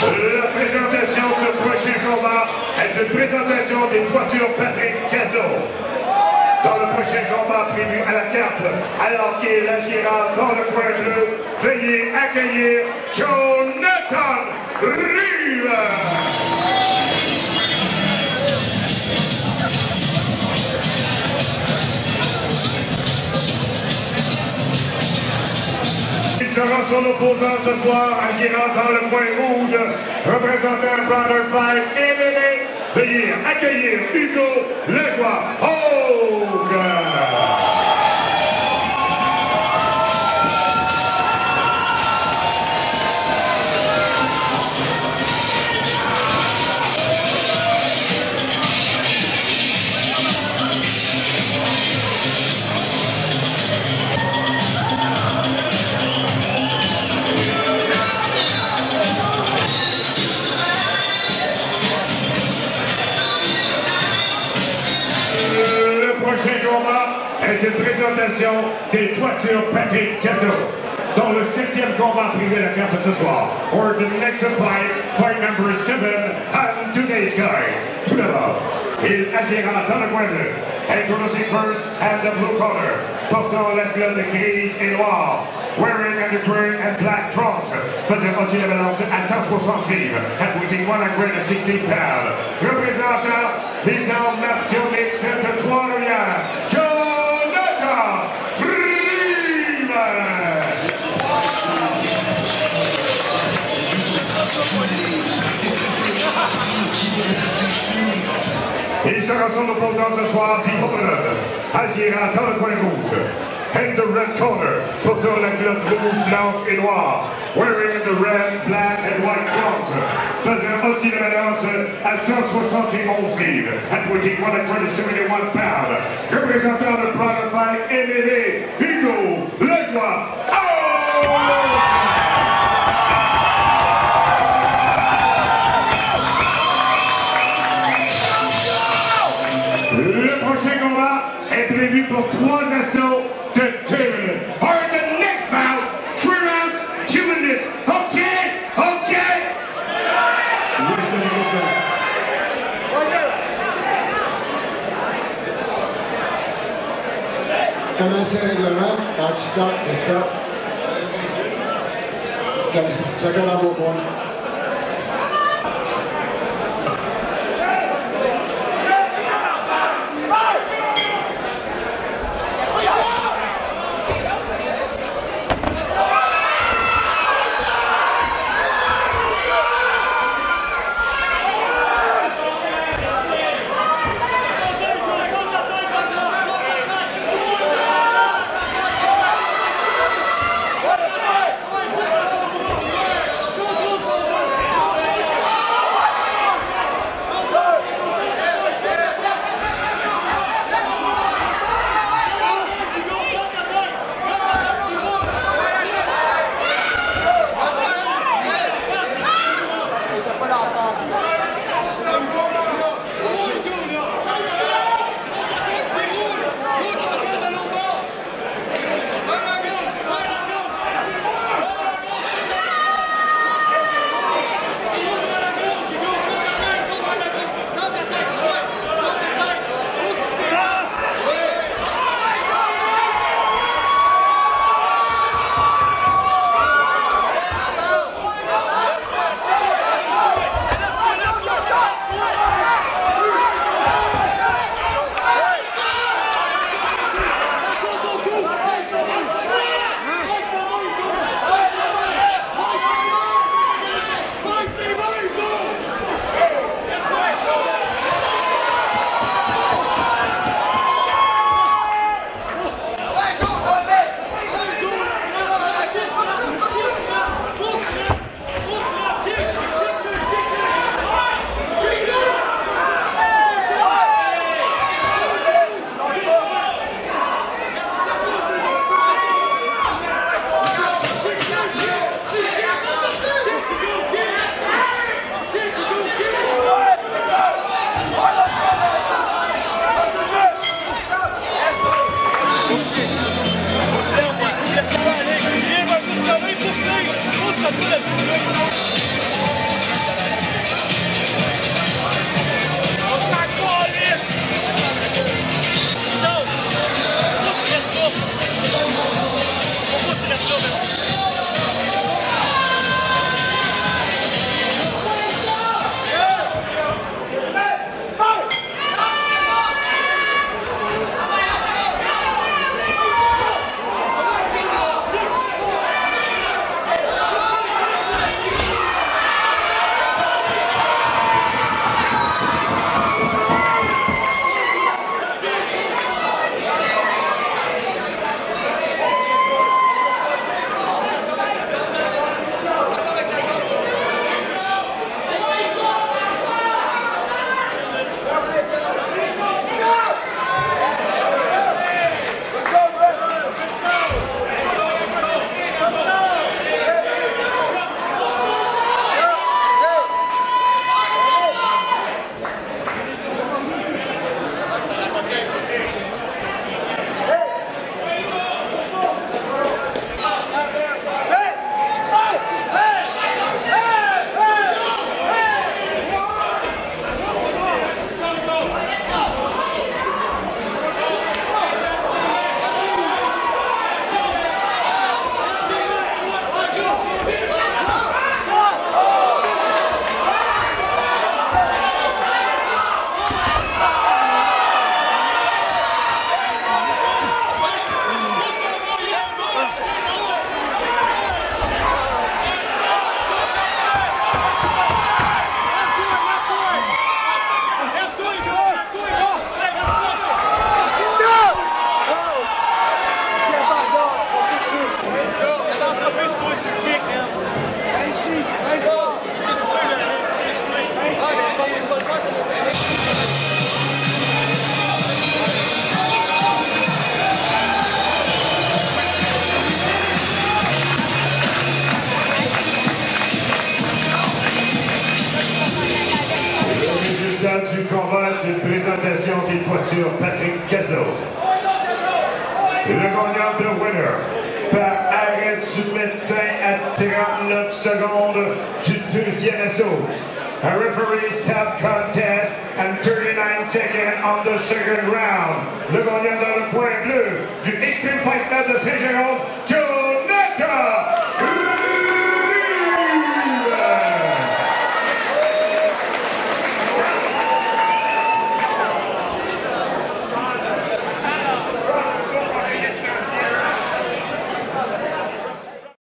La présentation de ce prochain combat est une présentation des toitures Patrick Cazot. Dans le prochain combat prévu à la carte, alors qu'il agira dans le coin bleu, veuillez accueillir Jonathan Reeve. Sera son opposant ce soir, agirant dans le coin rouge, représentant Brother Fight MMA. Veuillez accueillir Hugo Lejoie Hogue. Est une présentation des toitures Patrick Cazot. Dans le septième combat privé de la carte ce soir, or the next fight, fight number seven, and today's guy. Tout d'abord, il agira dans le coin bleu. Introducing first and the blue collar, portant la culotte grise et noire, wearing green and black trunks, faisant aussi la balance à 160 livres, and weighing 160 pounds. Représentant les arts martiaux mixtes de Trois-Rivières, Il sera son opposant ce soir, Deep Opener, agira dans le coin rouge. In the red corner, portant la culotte rouge, blanche et noire, wearing the red, black and white trunks, faisant aussi la balance à 171 livres, at weighing 171 pounds, représentant Pride Fight MMA, Hugo. pour trois assauts de deux. All right, the next bout, three rounds, two minutes. Okay, okay. Right there. you go? Can I say le round? Touch stop, c'est Check Chacun a vos. Présentation des toitures Patrick Cazot. Le gagnant de winner par arrêt du médecin à 39 secondes du deuxième assaut. A referee's top contest and 39 seconds on the second round. Le gagnant dans le point bleu du Extreme Fight Club de Saint-Jérôme, Joe Naka!